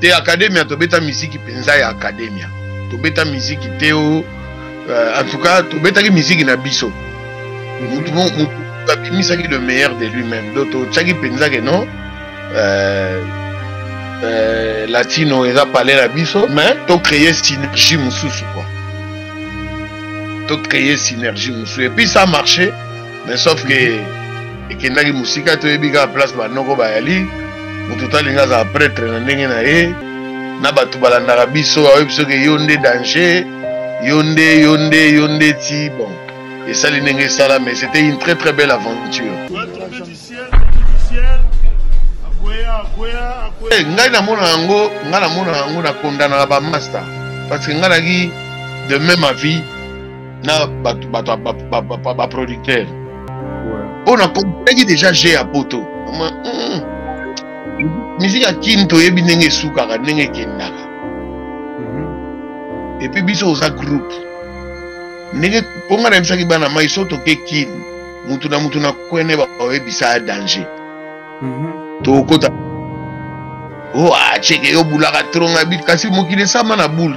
Te Academia tobeta miziki mpenza ya Academia. Tobeta miziki te o oh. euh, en tout cas tobetaki miziki na biso. Mutu mutu abimisaki le meilleur de lui-même. Donc totyaki mpenza ke non euh, euh, latino eza pale na biso mais to créer synergie mosusu quoi. To créer synergie mosusu et puis ça marche mais sauf que ekendaki mosika toyebi kaka place banoko bayali moto talinga azala pretre na ndenge na ye na bato balandaka biso ayebi biso ke yo nde danger yo nde yo nde yo nde ti bon esali ndenge esala mais c'était une très très belle aventure eh, ngai namona yango ngai namona yango na kondanaka bamasta parce que ngai naki de même avis na bato bato baproducteur mpo na compreki déjà je ya poto miziki ya kini toyebi ndenge esukaka ndenge ekendaka mhm. epuis biso oza groupe ndenge mpo ngai nayebisaki bana mai so toke kini motu na motu na kwene bakoyebisa ya danger mhm. tokokota o oh, acheke ah, yo bulaka tronga bit kasi mokili esama na bule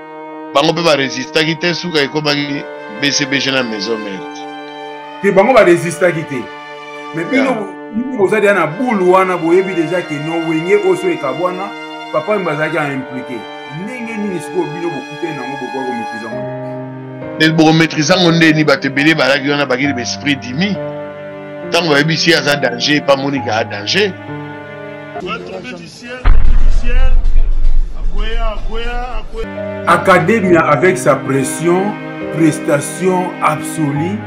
bango mpe baresistaki te suka ekomaki bcbg na maison mère te bango baresistaki te mais bino bino boza deja na bulu wana boyebi deja ke no wenge oyo so ekabwana papa mbe azalaki a implike ndenge nini sikoyo bino bokutani nango bokoki komaîtrise yango bokomaîtrise yango ndeni bato ebele balaki wana bakili baesprit dimi ntango bayebisi ye aza danger epa monika a danger Academia avec sa pression, prestation absolue,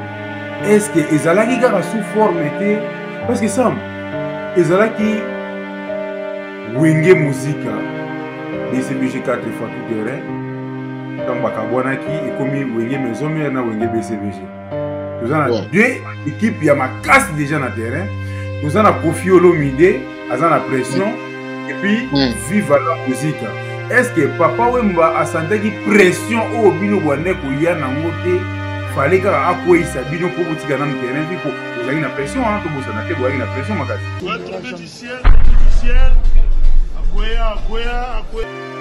est-ce que ezalaki kaka sous forme te parce que sam ezalaki wenge muzika bcbg 4 fois tout terrain ntango bakabwanaki ekomi wenge maison mare na wenge bcbg toza na deux équipe ya makasi déjà na terrain toza na kofi olomide aza na pression epuis hmm. viva la musique est ce que papa wemba asantaki pression oyo bino bwande koya nango te fale kaka akweyisa bino mpo botika nanu terrain mpo ozalaki na pression tobosana te boyaki na pression makasi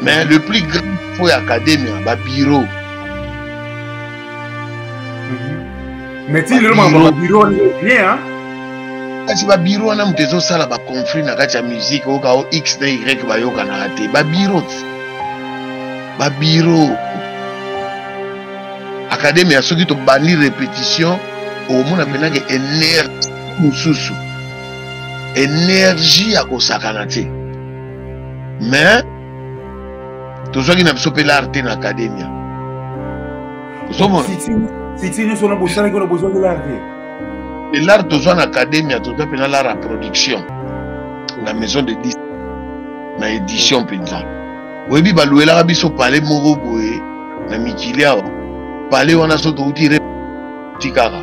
Mais le plus grand faut academia ba bureau. Mais ti le mambo bureau ni bien hein. kasi babiro wana moto ezosala baconflit na kati ya musike oyoka o x na y bayokanaka te babiro babiro akademia soki tobandi repetition okomona mpenake enere mosusu energie ya kosakana te mais tozwaki na biso mpe lar te na academia ozomonsiti nyonso na bosalaki wana bozwaki lar te elar tozwa na academia toza mpe na lar ya production na maison de dis na édition mpenza oyebi baluelaka biso pale moko boye na mikili awa pale wana so touti tikaka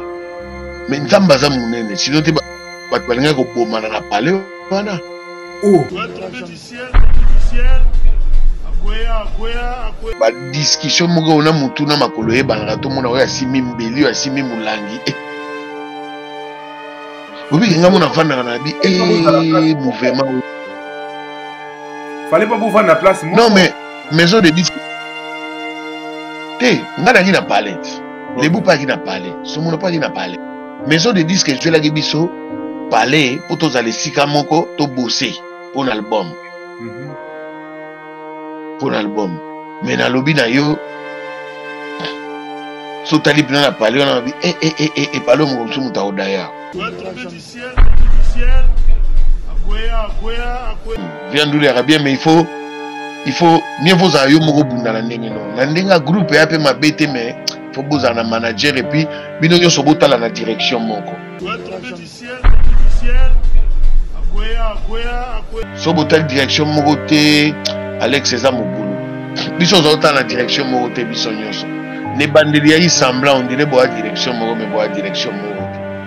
me nzambe aza monene sino te bato balingaki kobomana na pale wana oh. badiskusio moko oyo na motu na makolo eyebanaka tomona oyo asimbi mbeli oyo asimbi molangi eh. obiki ngai mona afandaka na bi eh, eh, mouvema fale mpo bofanda na place non mais maison de disque te ngai nangi na palete lebu mpe ayaki na pale somono mpe ayaki na pale maison de disque ezwelaki biso pale mpo tozala esika moko tobose mpo na album mhm. mpo na album me nalobi na yo so otali mpena na pale wana alobi epale eh, eh, eh, moko mosusu moto aodaya viandulaka bien mais il faut il faut mieux vaut ozala yo moko bunda na ndenge no na ndenge ya groupe eya mpe mabe te mais faut bozala na manager epuis bino nyonso botala na direction moko so botali direction moko te alex eza mobulu biso oza otala na direction moko te biso nyonso na ebandeli ya isambla ondire boya direction moko me boya direction moko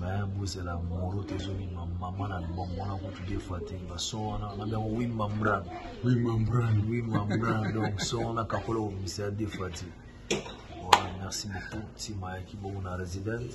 baya bozela moro te ezobima mama na libongo wana kutu de fois te baso wana na biango wi mambran wi mambran wi mambran donc so wana kakolo komisela de fois te voilà merci beaucoup ntima yaki bongo na residence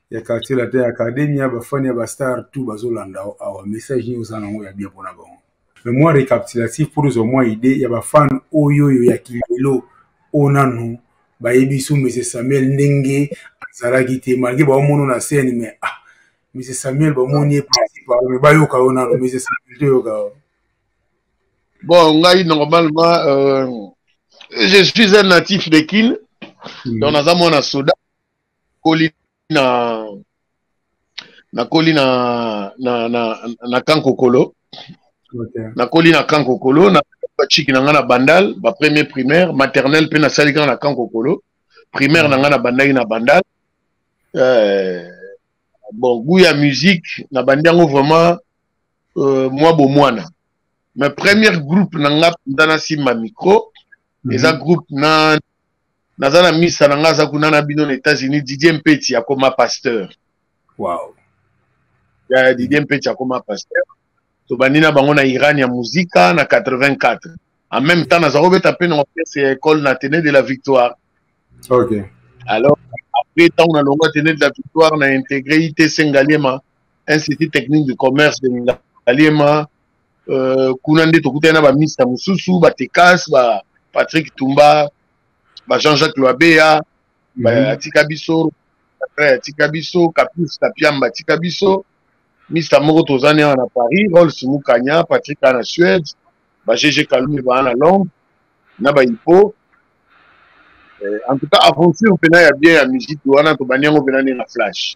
ya quartier latin academia bafani ya bastar tout bazolanda awa message nini oza nango ya bien mpona bango mais mwa récapitulatif pour ozwa mwa idée ya bafane oyo oyo ya kilelo oyo nanu bayebi so monsieur samuel ndenge azalaki te malgré baomono na scène mais ah monsieur samuel bamoni ye principal mais bayoka yo nanu monsieur samuel toyoka yo bon ngai normalement euh, je suis un natif de kin mm. donc naza mwana soda koli na nakoli na na na, na kankokolo okay. nakoli na kankokolo na bachiki na ngai na bandal ba premier primaire maternelle mpe nasali kaka na kankokolo primaire na ngai nabandaki na bandal euh, bon gout ya musique nabandi yango vraiment euh, mwa bomwana mais première groupe na ngai mpenza nasimba micro mm -hmm. eza groupe na naza na misa na nga aza kuna na bino na États-Unis Didier Mpeti akoma pasteur wow ya Didier Mpeti akoma pasteur tobandi na bango na Iran ya muzika na 84 en même temps naza kobeta mpe na orchestre ya école na Athénée de la Victoire okay alors après ntango na longo Athénée de la Victoire na intégré ITC Ngaliema Institut technique du commerce de Ngaliema euh, kuna nde tokutani na bamista mosusu batekas ba patrick tumba ba jean jacques loabeya mm -hmm. atika biso atika biso kapus kapiamba atika biso mista moko tozani awa na paris rols mukanya patrick a na suède ba gg kalumbi baa na londres na baipo eh, en tout cas aventure mpena ya bien ya musique wana tobandi yango mpena nde na flash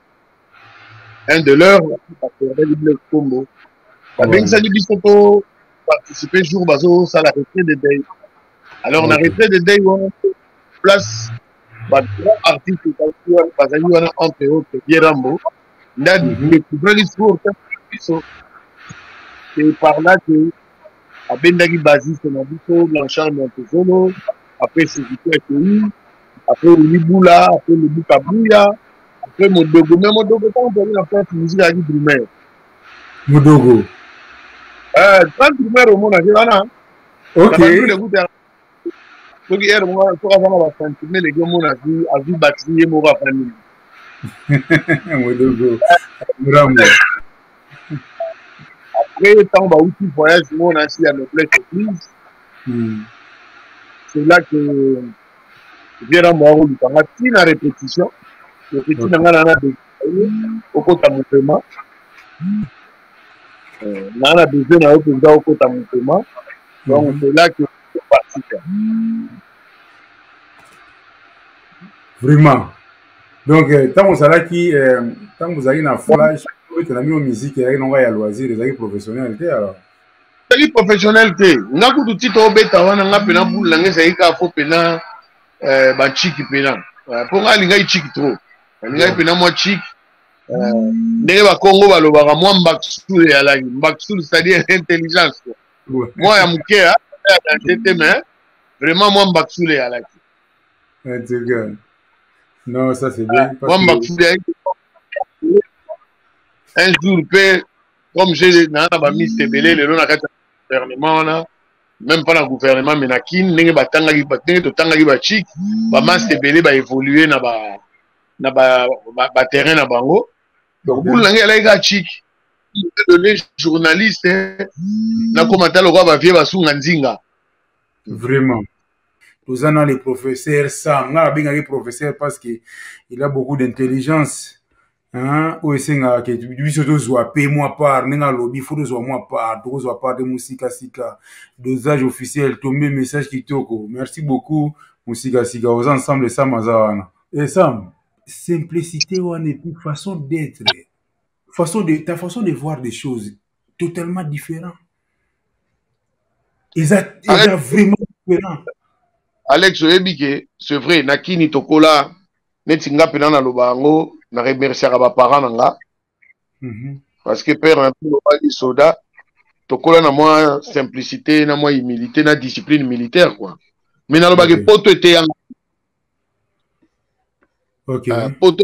un de leur baperdaki ble kombo babengisaki biso to participe jour bazosala retrait de dei alors na retrait de dei wana place bagrand artiste bazali wana entre autre ye rambo nda mhm. découvraki sour biso c'est par là que abendaki basiste na biso blanchard montezolo apres siviki akei apres libula apres libuka buya apres modogo me modogo ntango tozali na france miziki ayaki drumer modogo eh, grand drumer omonaki wana okay. soki ere moko soki aza na basentime leki omona azwi azwi batri ye moko afandi modogo rambo après ntango bauti voyage moko na nsi ya noblesse église hmm. c'est là que vieux rambo akoluka nga ti na répétition répéti na nga na na okota motema euh, naa na besoin na yo mpenza okota motema Donc mhm. c'est là que c'est parti. Vraiment. Donc euh, ntango ozalaki euh, ntango bozalaki na flash obetela bino miziki ezalaki nonga ya loisir ezalaki professionnel te alors ezali professionnel te nga kutu tito obeta wana nga mpena bule nanga ezalaki kaka fo mpena euh, bachiki mpena mpo nga alingaki chiki trop alingaki mpena mwa chiki ndenge bakongo balobaka mwa mbaksul ya langi mbaksul c'est-à-dire intelligence mwa ya moke ya danger te mais vraiment mwa mbakisule eyalaki en tout cas non ça c'est bien ah, mwa mbakisule ayaki un jour mpe comme je naa na bamiste ebele lelo na kati ya gouvernement wana même pas na gouvernement mais na kin ndenge batangaki ndenge totangaki bachike bamaste ebele baévolue na ba na baterrain na bango donc bulu na ngai alaki kaka chike donne journaliste hein. nakoma ata lokola bavie basunga nzinga vraiment toza na le professeur sam ngai nabengaki professeur parce que il a beaucoup d'intelligence oyo esengaka ke biso tozwa pe mwa part ndenge alobi fo tozwa mwa part tokozwa part te mosikasika dosage officiel tombe message kitoko merci beaucoup mosikasika oza ensemble sam aza wana esam eh, simplicité wana epuis façon d'être façon de, ta façon de voir des choses totalement différent eza eza vraiment différent alex oyebi ke c'est vrai na kini tokola neti nga mpena naloba yango na remerciaka baparent na nga mm -hmm. parce que père na biso lobaki soda tokola na mwa simplicité na mwa humilité na discipline militaire quoi mais nalobaki okay. poto eteyanga okay. uh, poto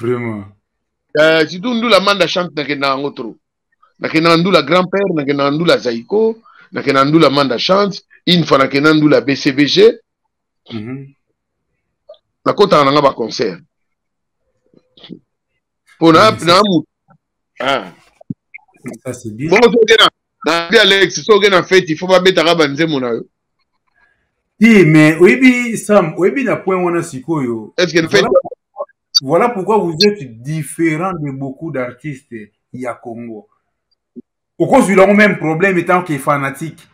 vraiment euh, surtout ndula manda chante nakendaka yango trop nakendaka ndula grand père nakendaka ndula zaiko nakendaka ndula manda chante une fois nakenda ndula bcbg mm -hmm. nakotaka nanga baconcert mpo na mutu Ah. Ça, c'est bien. Bongo soki na nabi Alex soki na fete il faut babetaka ba nzembo na yo. Ti mais oyebi Sam oyebi na point wana sikoyo. Est-ce que fete Voilà pourquoi vous êtes différent de beaucoup d'artistes ya Congo. okozwila yango meme problème etant que fanatique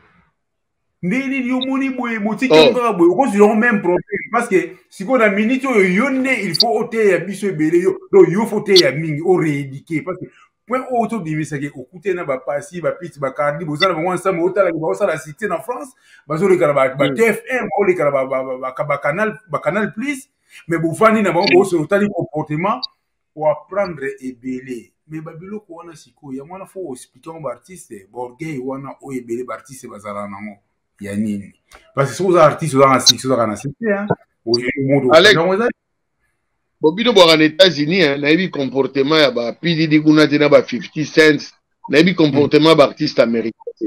ndenge nini yo omoni boye botiki yango oh. kaka boye okozwila yango meme problème parce que sikoyo na minute oyo yo nde il faut oteya biso ebele yo donc yo fo oteya mingi oreédike parce que point oyo tobimisaki okute na bapasi bapiti bacardi boza na bango ensemble otalaki baosala cité na france bazoleka na batfm oleka na bacanal plus mais bofandi na bango bosolo otali comportement o apprendre ebele me babiloko wana sikoyo yango wana fo oexplike yango baartiste baorgueil wana oyo ebele baartiste bazala nango ya nini parce que soki oza artiste ozaka na succès ozaka na succès moto bo bino bwaka na états-unis eh, nayebi comportement ya ba pdd kuna te na ba 50 cents nayebi comportement ya baartiste américain te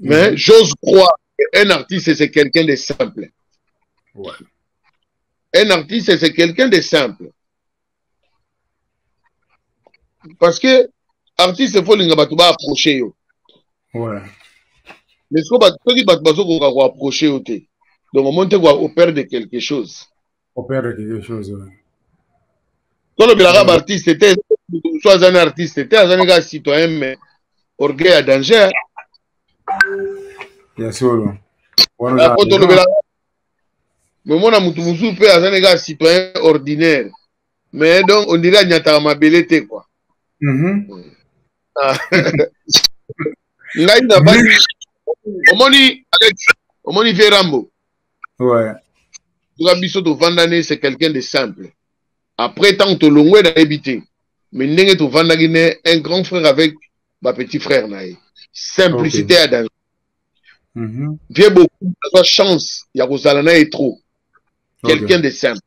mais mm. j'ose croire un artiste c'est quelqu'un de simple ouais. un artiste c'est quelqu'un de simple parce que artiste fo olinga bato baapproche yo ouais. mais soki bato bazokoka koapproche yo te donc omoni te operde quelque chose operde quelque chose ouais. tolobelaka baartiste te so aza ni artiste te aza ni kaka citoyen mais orgueil ya danger ya solo po tolobelaka momona motu mosusu mpe aza nde kaka citoyen ordinaire mais donc on dirait anyataka mabele te quoi mm -hmm. ah. ngai nabali omoni alex omoni vie rambo ouais. toka biso tovanda ne c'est quelqu'un de simple après ntango tolongwe nayebi te mais ndenge tovandaki ne un grand frère avec bapetit frère na ye simplicité okay. ya danger mm -hmm. vie beaucoup naza chance ya kozala na ye trop quelqu'un okay. de simple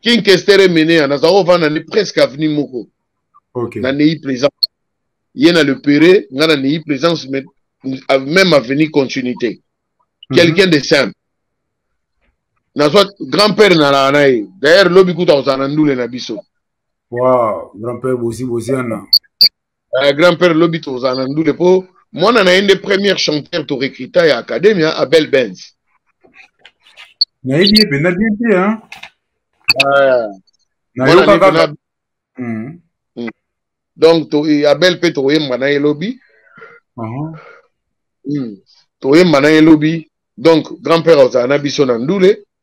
king kester emenea naza ovanda nde presque avenue moko okay. na neyi présence ye na le pere nga na neyi présence mais même avenue continuité mm -hmm. quelqu'un de simple nazwa grand père nalaka na ye d'ailleurs lobi kuta kozala na ndule na biso wow grand père bosi bosiana Uh, grand père lobi tozala na ndule mpo mwana na ye nde première chanteur to recruta ya academia abel benz nayebi ye mpenza bien te nayokaka hmm. hmm. donc abel mpe tokoyemba na ye lobi uh-huh. hmm. toyemba na ye lobi donc grand père ozala na biso na ndule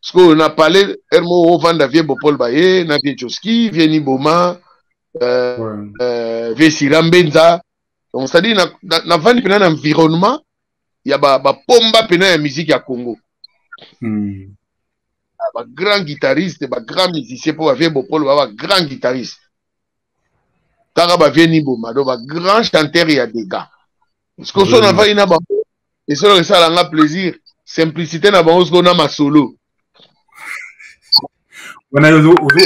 sikoyo na palais heure moko ovanda vie bopol baye na vie joski vie niboma euh, ouais. euh, vie sira mbenza donc c'est à dire navandi mpena na environnement ya bapomba ba mpena ya musique ya congo hmm. Ah, bagrand guitariste bagrand musicien mpo bavie bopol ba bagrand guitariste kaka bavie niboma do bagrand chanteur ya degat sikoyo so navandi na bango esoloko esala nga plaisir simplicité na bango sikoyo na masolo wana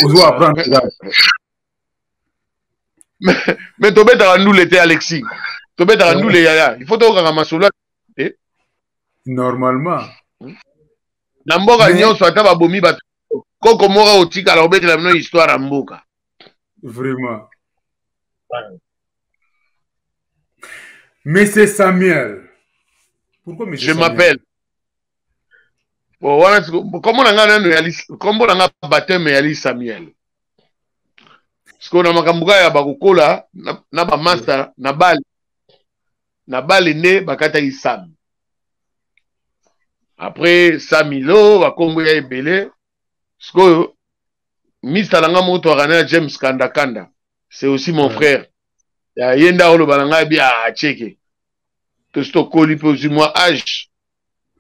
ozo apprendre mais tobetaka ndule te alexis tobetaka ndule yaya il faut tokokanga masolo te normalement hmm? na mboka nyonso ata babomi bato koko moko otikala obetela bino histoire ya mboka vraiment monsieur samuel pourquoi monsieur je m'appelle wana kombo na ngai nanu ya kombo na ngai bateme ya li samuel sikoyo na makambo kaka ya bakokola na bamasta na bale na bale nde bakataki sami après samilo bakombo ya ebele sikoyo mista na ngai motwaka na james kanda kanda c'est aussi mon frère ya ye nde aoloba na ngai bia acheke tosi tokoli mpe ozwi mwa age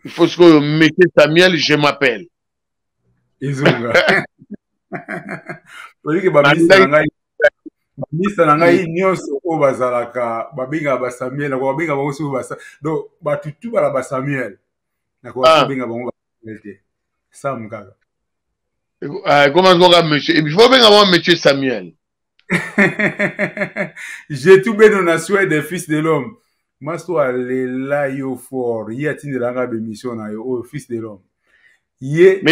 il faut sikoyo mete samuel je m'appelle ezonga toyike bamista na ngai bamista na ngai nyonso oyo bazalaka babengaka basamuel nako babengaka bango soki donc bato tu bala basamuel nakobenga ah. bango basamuel te sam kaka ah, ekomaki koka monsieur il faut benga mwa monsieur samuel jetu beno na swede fils de l'homme maso alela yo fort ye atindelanga bemission na yo oyo oh, fils de l'homme ye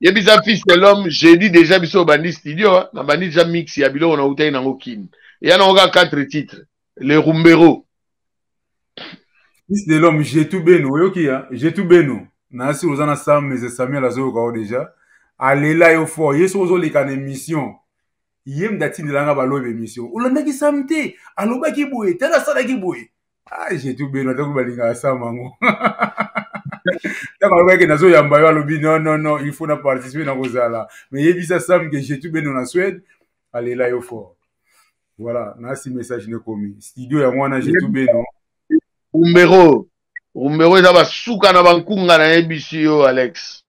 yebisa fils de l'homme jeudi déjà biso obandi studio hein. na bandi déjà mix ya biloko na utaki nango kin eya nango kaka quatre titre le rumbero fils de l'homme jetu beno oyoki ya jetu beno nasi oza na sam mese samuel azoyoka yo deja alela yo fort ye soki ozoleka na émission ye mda atindelanga balobe émission olandaki sam te alobaki boye tala asalaki boye ah jetu beno atako balingaka sam yango ntango alobaki nazoyamba yo alobi non non non il faut na participe na kozala mais yebisa sam ke jetu beno na suède alela yo fort Voilà, nasi message ne komi. Studio ya mwana j'ai tout beno. Rumbero. Rumbero eza ba suka na bankunga na yebisi yo Alex.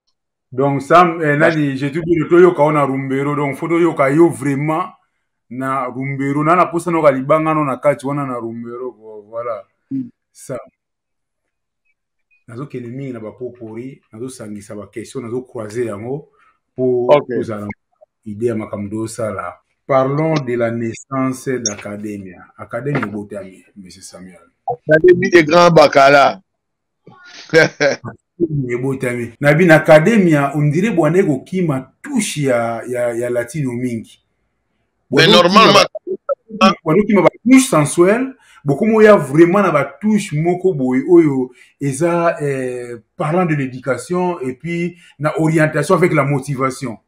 Donc Sam eh, nani j'ai tout beno to yoka ona Rumbero donc faut to yoka yo vraiment na Rumbero na na posa no ka libanga no na kati wana na Rumbero voilà. Mm. Sam. nazokende mingi na bapopori nazosangisa baquestion nazocroise yango mpo okay. kozala ide ya makambo tozosala parlons de la naissance d'academia academia ebotami monsieur samuel academie de grand bakala ebotami na bino academia ondire bwana ekokima touche ya, ya, ya latino mingi bwanokima batouche sensuelle bokomi oya vraiment na batouche moko boye oyo eza eh, parlant de l'éducation et puis na orientation avec la motivation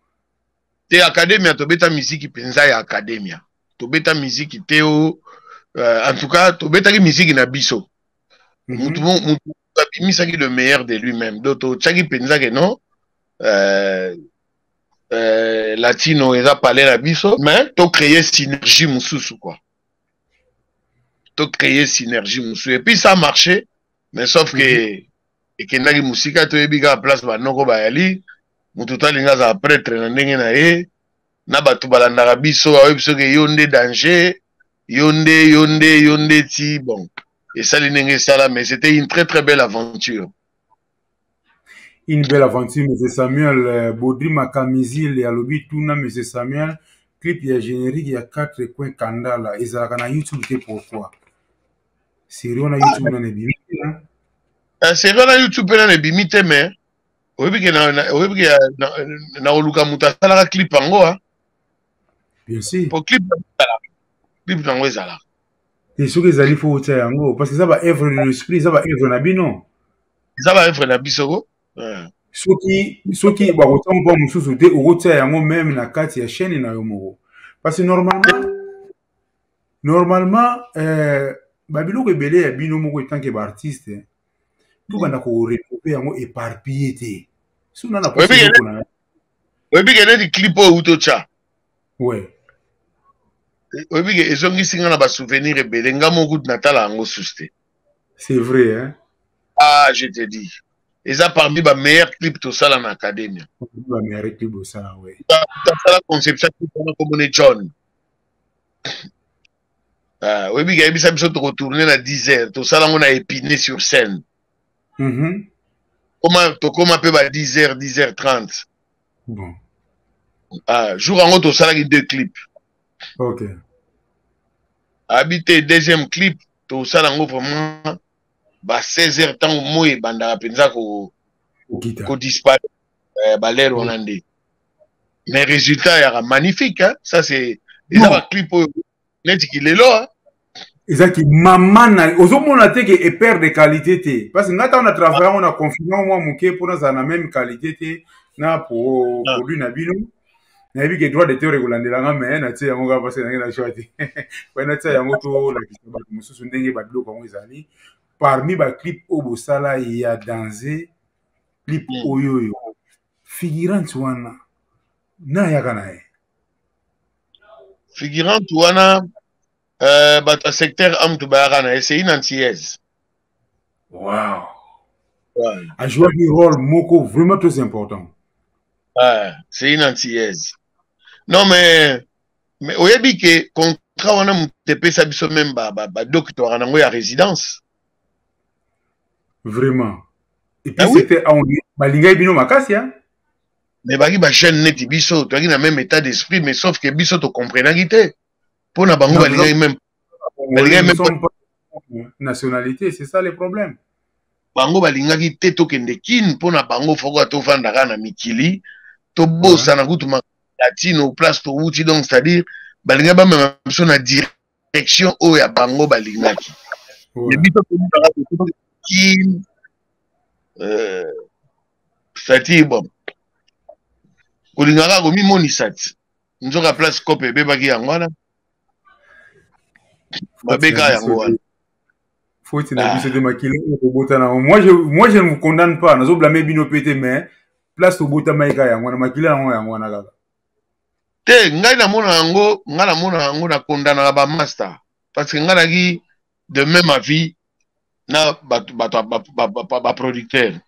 te academia tobeta miziki mpenza ya academia tobeta miziki te o uh, en tout cas tobetaki miziki na biso mm -hmm. mutu abimisaki le meilleur de lui-même donc totyaki mpenza ke non euh, euh, latino eza pale na biso mais tocreye synergie mosusu kua tocreye synergie mosusu epuis ça marché mais sauf ke mhm. ekendaki mosika toyebi kaka place banoko bayali motu to alingi azala pretre na ndenge na ye na bato balandaka biso bayebi biso ke yo nde danger yo nde yo nde yo nde ti bon esali ndenge esala mais c'était une très très belle aventure une belle aventure monsieur samuel euh, bodri makamizile alobi tuna monsieur samuel clip ya générique ya 4 coin kandala ezalaka na youtube te pourquoi serie wana youtube nana ebimi te serie wana youtube mpe nana ebimi te mais oyebi ke oyebi ke na koluka moto asalaka clip yango a bien sûr po clip yango ezalaka clip yango ezalaka te soki ezali fo otya yango parce eza ba œuvre de l'esprit eza ba œuvre na bino eza ba œuvre na biso ko soki soki bakotya mpo mosusu te okotya yango meme na kati ya chaîne na yo moko parce normalement normalement euh, babiloko ebele ya bino moko etanke baartiste tobanda korekope yango éparpille te so na naoyebi ke neti clip oyo uto tya we oyebi ke ezongisi nga na basouvenir ebele nga moko natala yango susu te c'est vrai hein? ah je te dis eza parmi ba meilleur clip tosala na academia tosala conception clip wana komone john Ah, oyebi kayebisa biso tokotourne na 10 heures tosala yango na épine sur scène mm -hmm. koma tokoma mpe ba 10 heures 10 heures 30 bon. ah, jour yango tosalaki deux clip ok abi te deuxième clip tosala yango vraiment ba 16 heures ntango moi ebandaka mpenza ko kodisparaître eh, balere wana nde mais résultat yaka magnifique hein? ça c'est eza ba clip oyo neti kilelo hein? ezalaki mama na ozomona te ke epere de qualité te parce que ngai ntango na travaille yango na confinement mwa moke mpo nazala na meme qualité te na produit na bino nayebi ke droit de teur ekolandela nga mai natie yango kaka mpasi nange na joi te pai natia yango tolakisa bato mosusu ndenge babiloko yango ezali parmi baclip oyo bosala ya danze clip oyoyo figurante wana na ayaka na ye figurante wana euh, bato ya secteur a moto bayaka na ye c'est une antillaise wow. ouais. ajouaki rôle moko vraiment très important ouais. c'est une antillaise non mais mais oyebi ke contrat wana moto epesa biso meme badoctoire ba, ba, na yango ya résidence vraiment et puis ah oui? c'était on balingaki bino makasi hein mais baki ba jeune neti biso toyaki na même état d'esprit mais sauf que biso to comprenaki te mpo na bango balingaki même balingaki même nationalité c'est ça le problème bango balingaki te tokende kine mpo na bango foko tovanda kaka na mikili tobosana kutu latino place towuti donc c'est-à-dire balingaki bamema biso na dire direction oyo ya bango balingaki mais biso tomonaka kin euh, fati bom kolingaka komimonisa ti nzoka place cope ebebaki yango wana mabeka yango wana faute na ah. biso te makila okobota nango moi je ne vous condamne pas nazoblame bino mpe te mais place tobotamaki kaka yango wana makila yango yango wana kaka te ngai namona yango ngai namona yango na kondanaka bamasta parce que ngai naki de même avis na bato baproducteur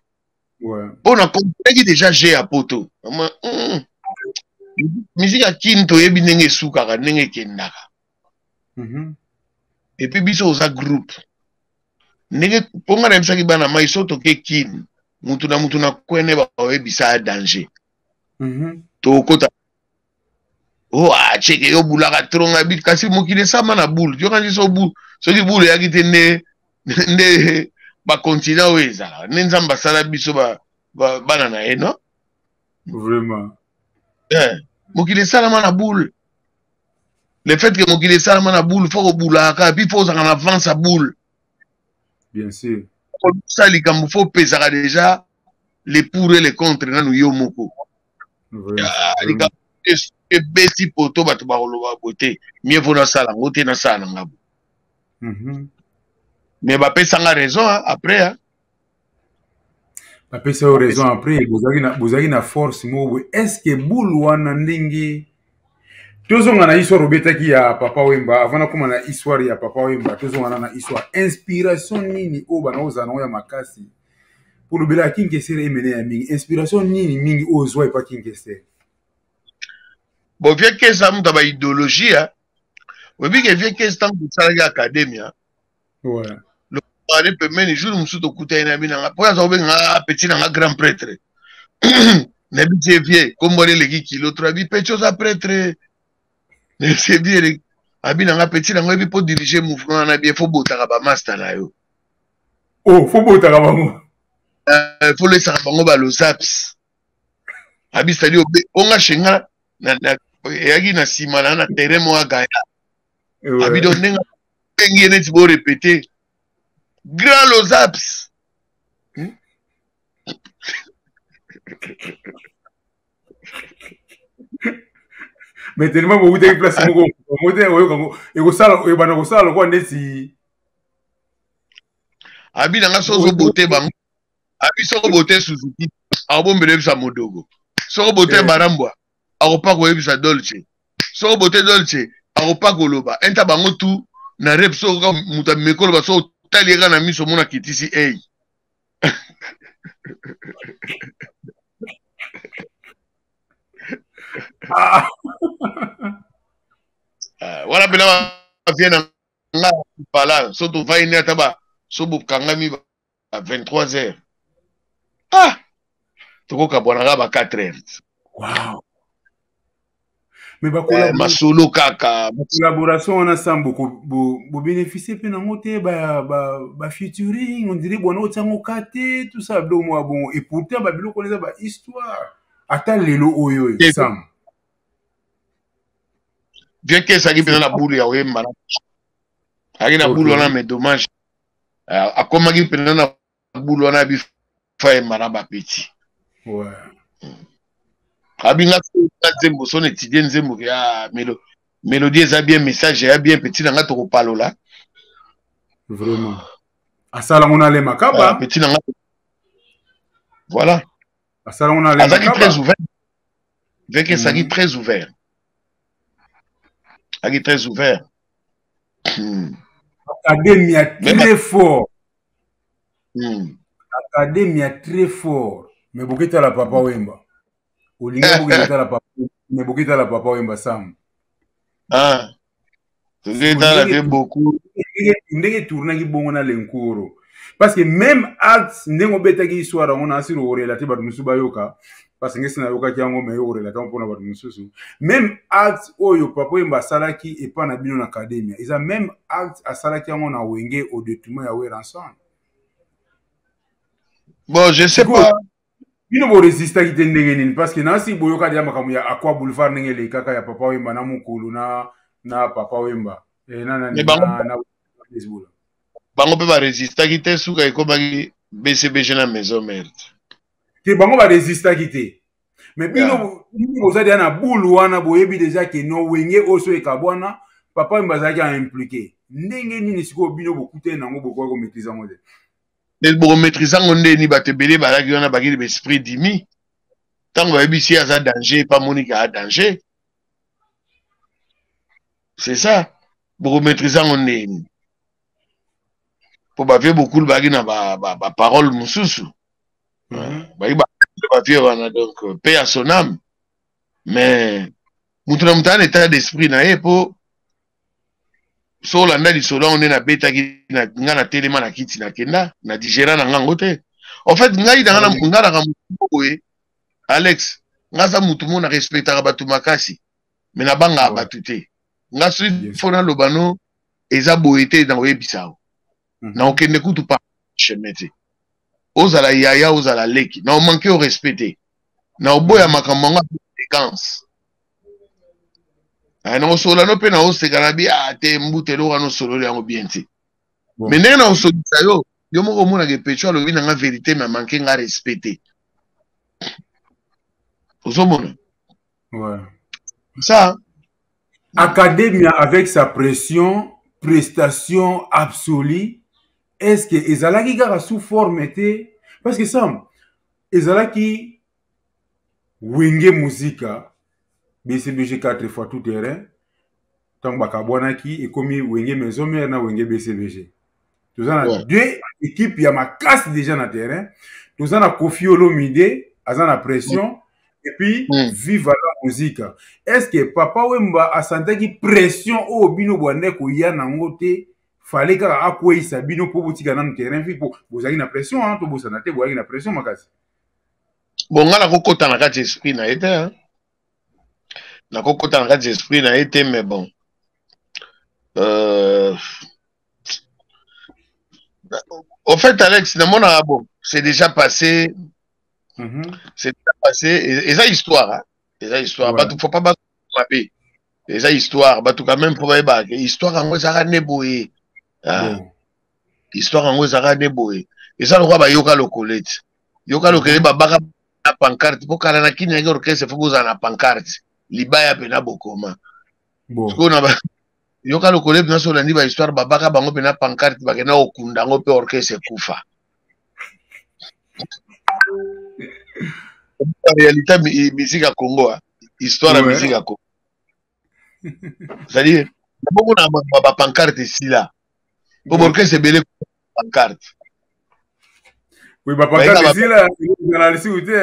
mpo na compreki déjà je ya poto miziki ya kini toyebi ndenge esukaka ndenge ekendaka mhm. epuis biso oza groupe ndenge mpo ngai nayebisaki bana mai so toke kini motu na motu na kwene baoyebisa ya danger mhm. tokota oh, acheke ah, yo bulaka tro ngai bit kasi mokili esama na bule yokanisi so bule soki bule eyaki te nde nde bacontinent oyo ezalaka nde nzambe asala biso bana na ye no vraiment eh, mokili esalama na bule le fait que mokili esalama na bule fo kobulaka pi fo ozalaka na vance ya bule bien sûr kolusa likambo fo opesaka deja le pour et le contre nanu yo moko ah, ebeti poto bato bakoloba bo te mie mpo nasala yango te nasala na ngabo mhm. mais bapesanga raison après hein? bapesa yo raison après bozalaki na force moko boye estce boule wana ndenge tozonga na histoire obetaki ya papa wemba avant nakoma na histoire ya papa wemba tozonga na na histoire inspiration nini oyo bana ozala nango ya makasi kolobela ya king kester emene ya mingi inspiration nini mingi oyo ozwa epa king kester bo vieux kester amuta ba idéologie ya oyebi ke vieux kester ntango tosalaki academia lokale pembeni jour mosusu tokutani na bino nga mpo aza kobenga nga ah, petit na nga grand prêtre nayebi te vie nkombo wana eleki kilo tonabi petit oza prêtre monsieur vie abi na nga petit na nga oyebi mpo dirige mouvement wana bie fo botaka bamasta na yo oh faut botaka bango euh, faut lesaka bango ba losaps abisali obe onga shenga na na eyaki na sima na na terrain mo agaya abido ndenge ndenge neti bo répéter grand losaps hmm? mais tellement bowutaki place moko mote oyoka yango ekosala ebanda kosala lokola neti abi na nga so ozobote bango abi soko bote suzuki akobombela oyebisa modogo soko bote eh. barambwa akopa koyebisa dolce soko bote dolce akopa koloba enta bango tu na rep soko ka moto amemi koloba soko otali eka na miso omona kitisi ei ah. ah, wana mpena bavie na nga pala so tovai ne ata ba so bokangami ba 23 heures ah tokokabwanaka ba 4 heures wow. me eh, masolo kaka collaboration wana sam bobeneficie mpe nango te bafuturing ba, ba ondire bwana otiango ka te tout ça bilo mwa bongo et pourtant babiloko wana eza bahistoire ata lelo oyo sam bien que ezalaki mpenza na bulu ya oyemba ayaki na bulu wana mais dommage euh, akomaki mpenza na bulu wana ya bifa yemba na bapeti abinga nzembo son étudie nzembo ke ya ah, melo mélodie eza bien message ya bien petit na nga tokopalola vraiment asala ngo na le makaba ah, petit na nga voilà asala ngo na Alain azalaki Makaba. très ouvert veke Mhm. ezalaki très ouvert azalaki très ouvert Hmm. Academia Même- très fort. Hmm. Academia très fort. Mais boketa la papa Wemba. Olinga boketa la papa mais boketa la papa Wemba Sam. Ah, ndenge tournaki bongo na lenkoro parce que même acte ndenge obetaki histoire yango nasi orela te bato mosusu bayoka parce ngesi nayokaki yango me orela tango mpona bato mosusu même acte oyo papa oyemba asalaki epai na bino na academia eza même acte asalaki yango na wenge au détriment ya weranson bon je sais pas bino boresistaki te ndenge nini parce que nasi boyoka deja makambo ya aqua boulevard ndenge elekaka ya papa wemba na mokolo na na papa wemba eh, na, na, na, bango, na, na, bango mpe baresistaki te suka ekomaki bcbg na maison merde te bango baresistaki te me bino boza deja na bulu wana boyebi deja ke no wenge oyo so ekabwana papa wemba azalaki aimplike ndenge nini sikoyo bino bokutani nango bokoki komaitrise yango te mais boko maîtrise yango ndeni bato ebele balaki wana bakili baesprit dimi ntango bayebisi ye aza danger epa monika a danger c'est ça boko maîtrise yango ndeni mpo bavie bokulu bayaki na baparole mosusu mhm. bayaki bavie wana donc euh, pe ya soname mais moto na moto ana etat d'esprit na ye mpo so olanda lisolo yango nde nabetaki nga na telema na kiti na kenda na digera na nga yango te en fait ngai nga naka motu boye alex nga aza motu moko na respectaka bato makasi me nabangaka bato te nga soki fo naloba no eza boye te na koyebisa yango mhm. na okende kutu pa chemin te ozala yaya ozala leki na omanke o respect te na oboya mhm. makambo yango ya elegance Ah, na osolola no mpe na oseka na bia ah, te mbuta eloko wana osololi yango bien te me ndenge na osolisa yo yo moko omonaka epeco alobi na nga verité me amanke nga respect te ozomona ça academia avec sa pression prestation absolue est ce que ezalaki kaka sous forme te parce que sam ezalaki wenge muzika bcbg 4 fois tout terrain ntango bakabwanaki ekomi wenge maison mare na wenge bcbg toza na ouais. deux équipe ya makasi déjà na terrain toza na kofi olomide aza na pression mm. epuis mm. viva la muzika est ce que papa wemba asantaki pression oyo bino bwanda ekoya nango te fale kaka akweisa bino mpo botika nanu terrain vi mpo bozalaki na pression tobosana te boyaki na pression makasi bon nga nakokota na kati ya esprit na ye te nakokota na kati ya esprit na ye te mais bon euh, au fait alex namonaka bon c'est déjà passé mm -hmm. c'est déjà passé eza histoire hein? eza histoire ouais. bato faut pas bato mabe eza histoire bato quand même mpo bayebaka ke histoire yango ezalaka nde boye ah. histoire yango ezalaka nde boye eza lokola bayoka lokolete yoka lokele mhm. babaka na pancarte mpo kala na kini yange orchestre fo bozala na pancarte libaya mpena bokoma sikoyo na yoka lokole mpena so olandi bahistoire babaka bango mpena pancarte bakenda kokunda yango mpe orchestre ekufa réalité musique ya congo histoire ya musique ya congo c'est-à-dire bongo na makambo ba pancarte esila po borkese ebele pancarte oui ba pancarte esila ezala lisusu te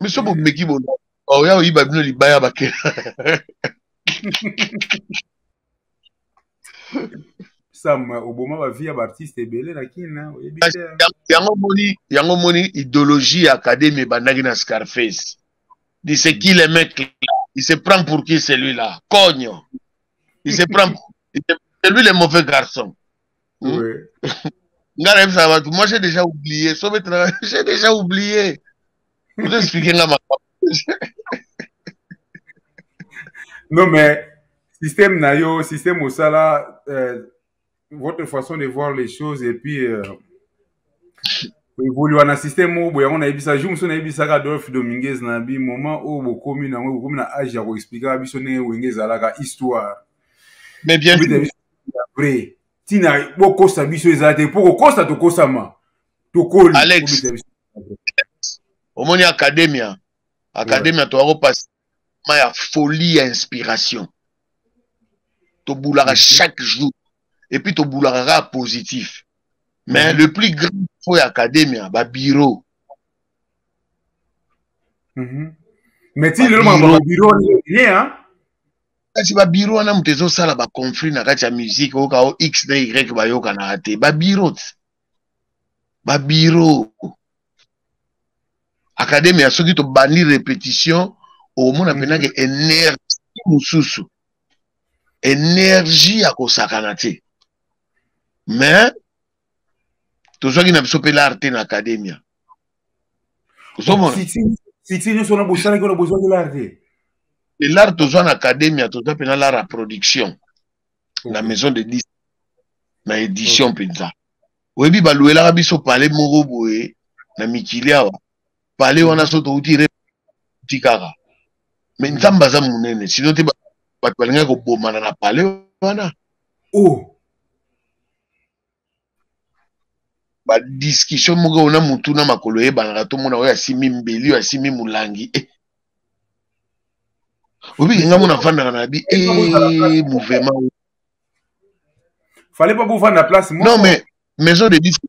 biso bomeki bola oya oyiba bino libaya bakela sam oboma bavie ya baartiste ebele na kina oyebi te yango moni yango moni idéologie ya académie ebandaki na scarface dit c'est qui le mec il se prend pour qui celui là cogno il se prend c'est lui le mauvais garçon Hmm? Oui. nga nayebisaka bato moi j'ai déjà oublié so betelaka j'ai déjà oublié ozo explike nga makambo non mais système na yo système osala euh, votre façon de voir les choses et puis euh, evoluwa na système oyo boye yango nayebisa jour mosusu nayebisaka adolphe dominguez na bi moment oyo bokomi na yango bokomi na age ya koexplikaka biso ndenge wenge ezalaka histoire mais bien sûr vrai ntina bokosa biso eza te mpo kokosa tokosama tokoli omoni academia academia toya kopasa ma ya folie ya inspiration tobulaka mhm. chaque jour epuis tobulaka kaka positif mais mhm. le plus grand fo ya academia babiro mhm. mais ti lelo makambo ya babiro wana kasi babiro wana moto ezosala baconflit na kati ya musike oyoka o x na y bayokanaka te babiro ti babiro akademi ya soki tobandi repetition okomona mhm. mpenake energie mosusu energie ya kosakana te mais tozwaki na biso mpe lar te na academia ozomonsiti nyonso wana bosalaki wana bozwaki lar te elar tozwa na academia toza mpe na lar ya production na maison de dis na édition mpenza oyebi baluelaka biso pale moko boye na mikili awa pale wana mhm. so touti reti kaka me mhm. nzambe aza monene sino te bato balingaki kobomana na pale wana o oh. ba discussion moko oyo na mutu na makolo eyebanaka tomona oyo asimbi mbeli oyo asimbi molangi eh. obiki ngai mona afandaka na bi e eh, mouvema fallait pas bovanda na place moko non mais maison de disque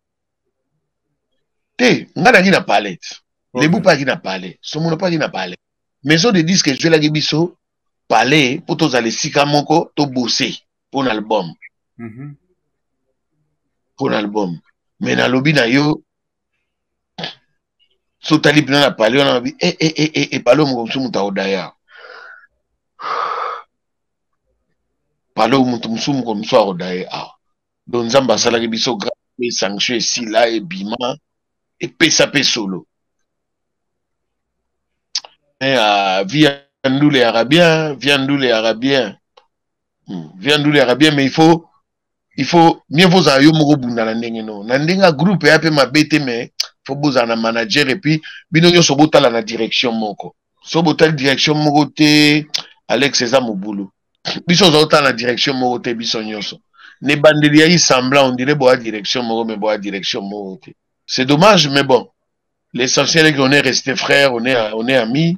te ngai naki na palais lebu mpe aki na palais somono mpe aki na palais maison de disque ezwelaki biso palais mpo tozala esika moko tobose mpo na album mpo mm -hmm. na album me nalobi na yo so otali mpena na pale wana nabi epale eh, eh, eh, oyo moko mosusu moto akodaya pale oyo moto mosusu moko mosusu akodaye awa don nzambe asalaki biso grâce mpe sanction esila ebima epesa mpe solo me ah, via ndule yaka bien via ndule yaka bien Hmm. viandule yaka bien mais il faut il faut mieux vaut ozala yo moko obunda na ndenge no na ndenge ya groupe eya mpe mabe te mais faut bozala na manager epuis bino nyonso botala na direction moko so botali direction moko te alex eza mobulu biso oza otala na direction moko te biso nyonso na ebandeli ya isembla ondire boya direction moko mais boya direction moko te c'est dommage mais bon l'essentiel est qu'on est resté frère on est, on est amis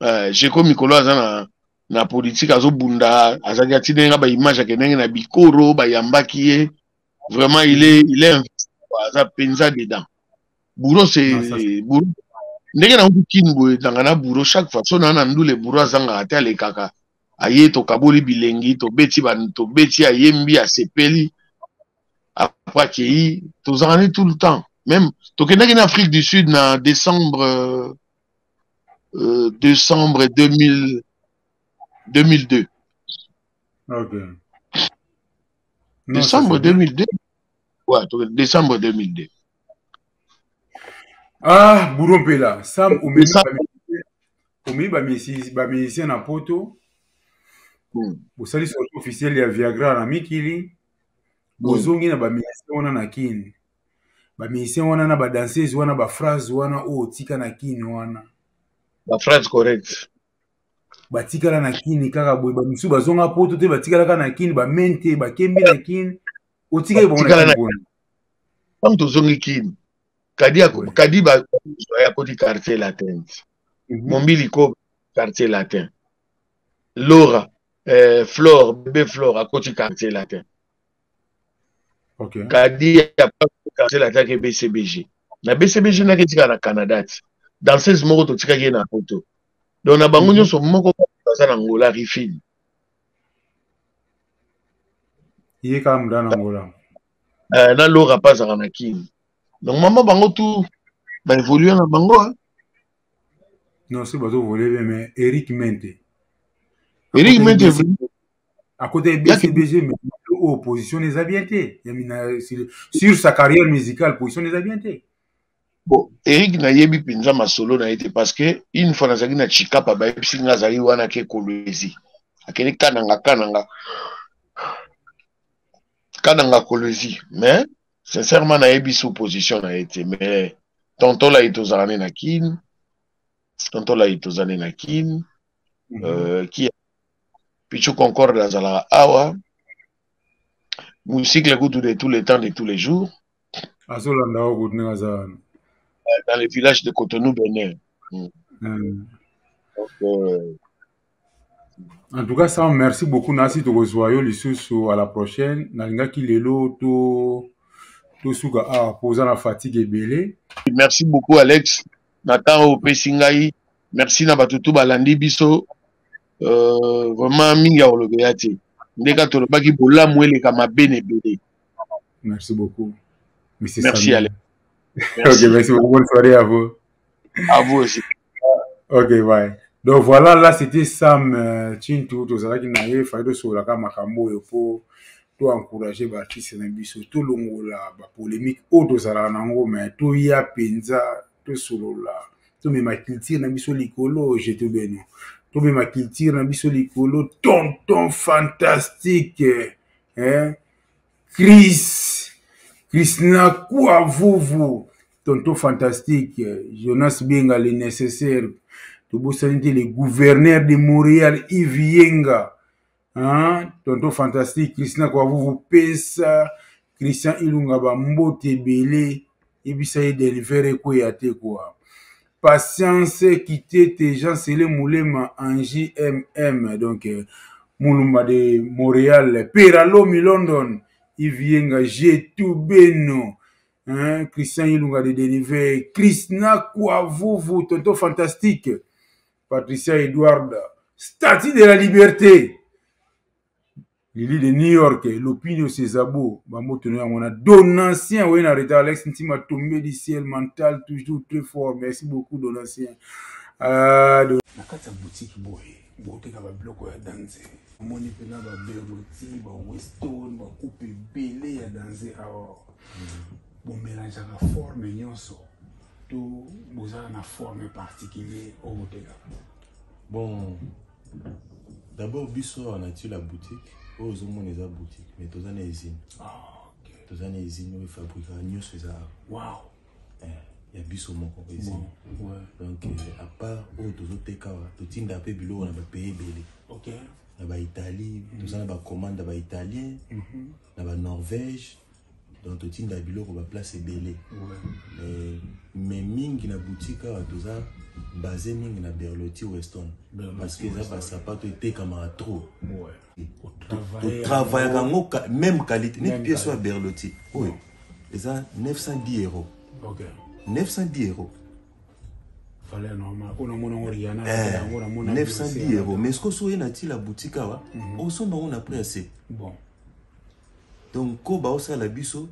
uh, jeko mikolo aza na na politique azobunda azalaki ati ndenge nga baimage ake ndenge na bikoro bayambaki ye vraiment il est il est aza mpenza dedans bouro se bouro ndenge nauti kini boye ezanga na bouro chaque fois so naa na ndule bouro azangaka te alekaka aye tokaboli bilengi tobeti tobeti ayembi asepeli apres akei tozalani tout le temps même tokendaki na afrique du sud na décembre euh, euh, décembre 2000, 2002. Ok. Non, décembre 2002 Ouais, décembre 2002. Ah, Bouro Mpela, Sam omeyi bamusicien na poto hmm. bosali sorti officiel ya viagra na mikili bozongi na bamusicien wana na kini ba musiciens wana na ba danseuses wana ba phrases wana oyo oh, tika na kin wana ba phrases correctes batikala na kini kaka boye bamisusu bazonga poto te batikalaka na kini bamene te bakembi na kini otikali bango tozongi kini kadi kadi akoti quartier latin mhm. mombili ko quartier latin lora eh, flore bebe flore akoti quartier latin okay. kadi ya cancel ataki ye bcbg na bcbg naki etikala na canada ti danseuse moko totikaki ye na poto donc na bango mhm. nyonso moko baza na ngola rifine ye kaka muda na ngola eh, na lora mpe azalaka na kini donc mama bango tu baevolue na bango non soki bazovolue bien mais eric mente eric mente akotaki bcbg oyo position eza bien te sur sa carrière musicale position eza bien te bon eric nayebi mpenza masolo na ye te parce que une fois nazalaki na chikapa bayebisi nga azali wana ke kolwezi akende kananga kananga kananga kolwezi mais sincèrement nayebi sous position na ye te mais tonton lai tozala ne na kin tonton lai tozali na kin mhm. euh, ki Pichu Concorde azalaka awa. Musicle kutu de tous les temps de tous les jours. Azolanda awa kutu ndenge aza wana. Euh, dans le village de Cotonou Benin. Mm. Mm. Donc, euh, en tout cas sam merci beaucoup nasi tokozwa yo lisusu à la prochaine nalingaki lelo to tosuka awa ah, mpo oza na fatigue ebele merci beaucoup alex na ntango opesi ngai merci na bato tu balandi biso euh, vraiment mingi ya kolobela te nde kaka tolobaki bolamu eleka mabe na ebele merci beaucoup merci, merci ale merci. ok merci beaucoup bonne soirée à vous à vous aussi ok bye donc voilà là c'était sam euh, chintu tozalaki na ye fai tosololaka makambo oyo mpo to encourage baartiste na biso tolongola bapolémique oyo tozalaka na yango mai toya mpenza tosolola tomema culture na biso likolo je te beni tomema culture na biso likolo tonton fantastique eh? chris krisna kua vuvu tonton fantastique jonas benga le nécessaire tobosani te le gouverneur de montréal ivienga hein? tonton fantastique christian koavu vous pesa christian ilunga bambote ebele yebisa ye deliver ekweya te kua patience kitete jean sele molema en jmm donc euh, mulumba de montréal peralomi london ivienga jetubeno hein? christian ilunga de deliver christina kuavuvu tonton fantastique patricia edward statue de la liberté lili de new york lopinio sezabo bamotono yango na donancien oye na retard alex ntima tombe du ciel mental toujours très fort merci beaucoup donancien ah, don... na kati ya butiki boye boteka babiloko ya danze omoni mpena baberoti baweston bakupe ebele ya danze awa bomelanjaka forme nyonso to bozala na forme particulier oyo botekaka bon d'abord biso awa na tila boutique oyo ozomona eza boutique mais toza na usine ah, toza na usine oyo efabrikaka nyonso eza awa eh, ya biso moko usine donc euh, apart oyo tozoteka awa totinda mpe biloko na bapaye ebele na baitalie toza na bacommande na baitalien mhm. na banorvège donc totinda biloko baplace ebele mais, mais mingi na boutique awa toza base mingi na berloti weston parce que eza basapato etekamaka trop totravaillaka yango même qualité neti pièce oyo ya berloti oyo eza 910 euros 910 euros 910 eh, euros mais soki oye na ti la boutique awa osomba yango na prix ya se donc ko baosala biso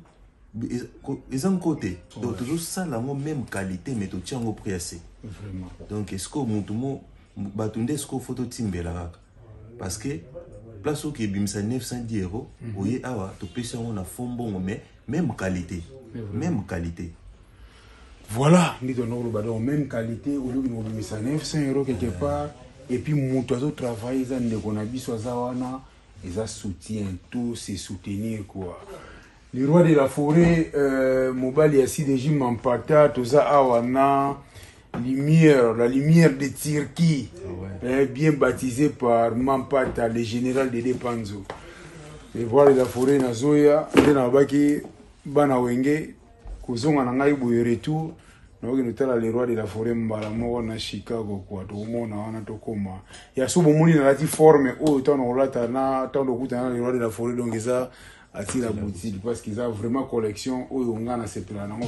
eza nko te donc tozosala yango meme qualité mais totia yango prix ya se donc esiko motu mo bato nde esiko fo totimbela kaka parce que place oki ebimisa 910 euro mhm. oye awa topesi yango na fo mbongo mais meme qualité meme qualité voilà nde tolanda koloba donc meme qualité oyoki na kobimisa 900 euro quelque part et puis moto azotravaille eza ndeko na biso aza wana eza soutien to se soutenir quoi le roi de la forêt euh, mobali ya sidegi mampata toza awa na lumière la lumière de turquie ah ouais. eh, bien baptisé par mampata le général de depanzo le roi de la forêt na zoya nde nalobaki bana wenge kozonga na ngai boye retour nakokende otala le roi de la foret mbala moko na chicago kua tokomona wana tokoma ya so bomoni nalati forme oyo ntango nakolata na ntango tokutana na le roi de la foret donc eza atila boutique parce que eza vraiment collection oyo ngai nasepela nango